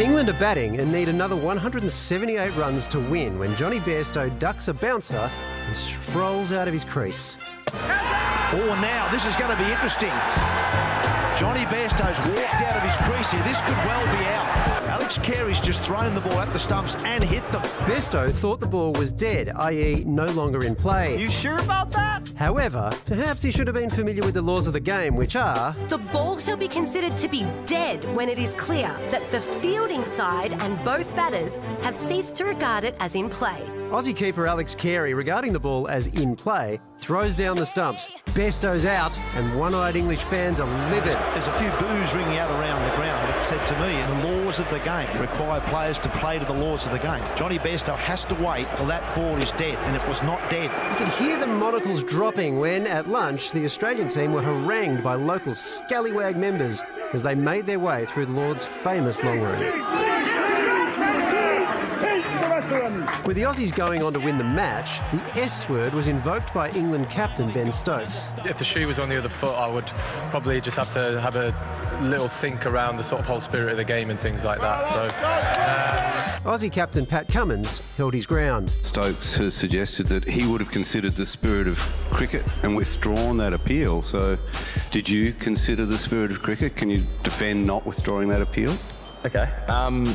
England are batting and need another 178 runs to win when Jonny Bairstow ducks a bouncer and strolls out of his crease. Oh, now this is going to be interesting. Jonny Bairstow's walked out of his crease here. This could well be out. Alex Carey's just thrown the ball at the stumps and hit them. Bairstow thought the ball was dead, i.e., no longer in play. You sure about that? However, perhaps he should have been familiar with the laws of the game, which are The ball shall be considered to be dead when it is clear that the fielding side and both batters have ceased to regard it as in play. Aussie keeper Alex Carey, regarding the ball as in play, throws down the stumps. Bairstow's out, and one-eyed English fans are livid. There's a few boos ringing out around the ground. It said to me, the laws of the game require players to play to the laws of the game. Jonny Bairstow has to wait till that ball is dead, and it was not dead. You could hear the monocles dropping when, at lunch, the Australian team were harangued by local scallywag members as they made their way through the Lord's famous long room. With the Aussies going on to win the match, the S word was invoked by England captain Ben Stokes. If the shoe was on the other foot, I would probably just have to have a little think around the sort of whole spirit of the game and things like that. So, Aussie captain Pat Cummins held his ground. Stokes has suggested that he would have considered the spirit of cricket and withdrawn that appeal. So, did you consider the spirit of cricket? Can you defend not withdrawing that appeal? Okay. Um,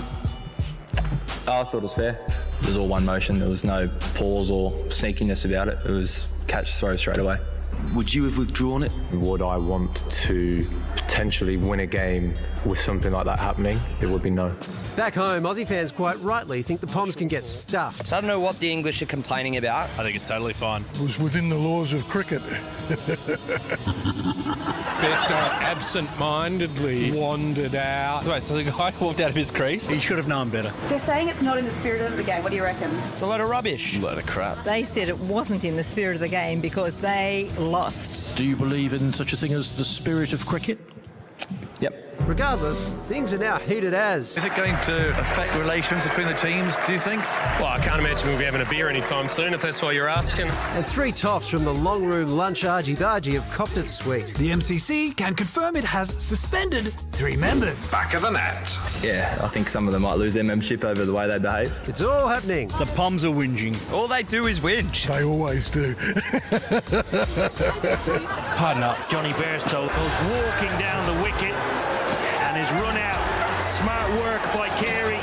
I thought it was fair. It was all one motion. There was no pause or sneakiness about it. It was catch, throw straight away. Would you have withdrawn it? would I want to potentially win a game with something like that happening? It would be no. Back home, Aussie fans quite rightly think the Poms can get stuffed. I don't know what the English are complaining about. I think it's totally fine. It was within the laws of cricket. Bairstow absent-mindedly wandered out. Wait, so the guy walked out of his crease? He should have known better. They're saying it's not in the spirit of the game. What do you reckon? It's a load of rubbish. A load of crap. They said it wasn't in the spirit of the game because they lost. Do you believe in such a thing as the spirit of cricket? Yep. Regardless, things are now heated as. Is it going to affect relations between the teams, do you think? Well, I can't imagine we'll be having a beer anytime soon, if that's what you're asking. And three tops from the long room lunch argy bargy have copped it sweet. The MCC can confirm it has suspended three members. Back of the net. Yeah, I think some of them might lose their membership over the way they behave. It's all happening. The Poms are whinging. All they do is whinge. They always do. Pardon up. Jonny Bairstow goes walking down the wicket and is run out. Smart work by Carey.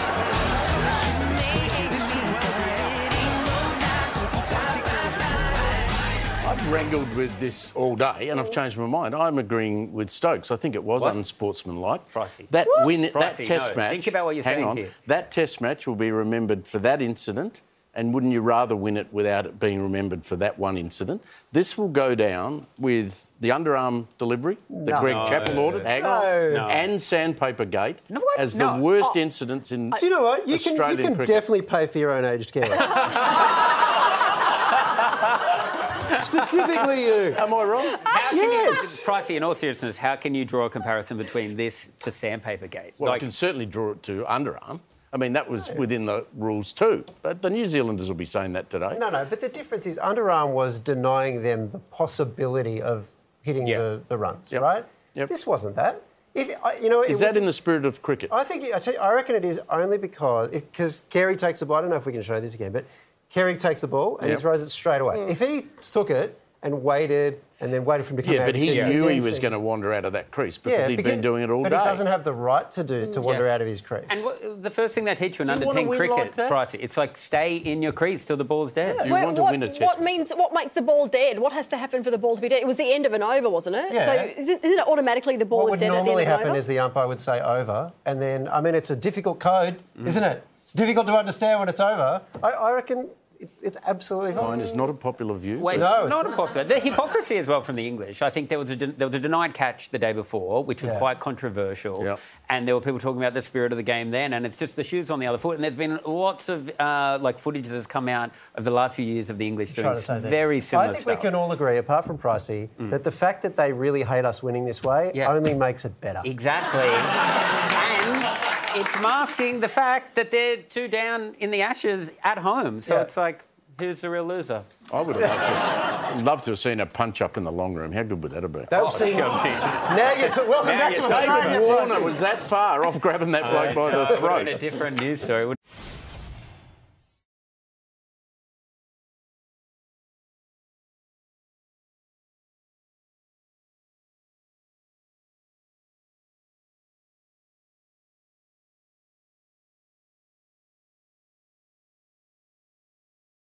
I've wrangled with this all day and I've changed my mind. I'm agreeing with Stokes. I think it was What? unsportsmanlike. Pricey. That What? win, that test no. match. Think about what you're hang saying on, here. That test match will be remembered for that incident. And wouldn't you rather win it without it being remembered for that one incident? This will go down with the underarm delivery that No. Greg No. Chappell ordered, hang No. on, No. and Sandpaper Gate No, what? as No. the worst Oh. incidents in Do you know what? You can, you can cricket. definitely pay for your own aged care. Specifically you. Am I wrong? Ah, how can Yes. you, Pricey, in all seriousness, how can you draw a comparison between this to Sandpaper Gate? Well, I can certainly draw it to underarm. I mean, that was within the rules too. But the New Zealanders will be saying that today. No, no, but the difference is underarm was denying them the possibility of hitting the, the runs, Yep. right? Yep. This wasn't that. If, you know, Is that would- in the spirit of cricket? I think I, you, I reckon it is only because because Carey takes the ball. I don't know if we can show this again, but Carey takes the ball and Yep. he throws it straight away. Mm. If he took it and waited and then waited for him to come Yeah, out, but he knew he was going to wander out of that crease because Yeah, he'd because- been doing it all but day. But he doesn't have the right to do to wander Yeah. out of his crease. And what, the first thing they teach you in Do you under wanna 10 win cricket, like? Pricey, it's like stay in your crease till the ball's dead. You Wait, want to what, win a test What match. means what makes the ball dead? What has to happen for the ball to be dead? It was the end of an over, wasn't it? Yeah. So is it, isn't it automatically the ball what is would dead at the end normally of an happen is the umpire would say over, and then I mean it's a difficult code, Mm. isn't it? It's difficult to understand when it's over. I, I reckon it, it's absolutely fine. Mine is not a popular view. Wait, No, it's not a popular. The hypocrisy as well from the English. I think there was a de- there was a denied catch the day before, which was Yeah. quite controversial, Yep. and there were people talking about the spirit of the game then, and it's just the shoes on the other foot. And there's been lots of uh, like footage that has come out of the last few years of the English Trying doing to say that. very similar I think stuff. we can all agree, apart from Pricey, that the fact that they really hate us winning this way Yeah. only makes it better. Exactly. and it's masking the fact that they're two down in the ashes at home. So Yeah. it's like Who's the real loser? I would have loved to, loved to have seen a punch up in the long room. How good would that have been? That would seem. Oh, now you're t- welcome Now back you're to talking. Australia. David Warner was that far off grabbing that bloke by the That would have throat. been a different news story.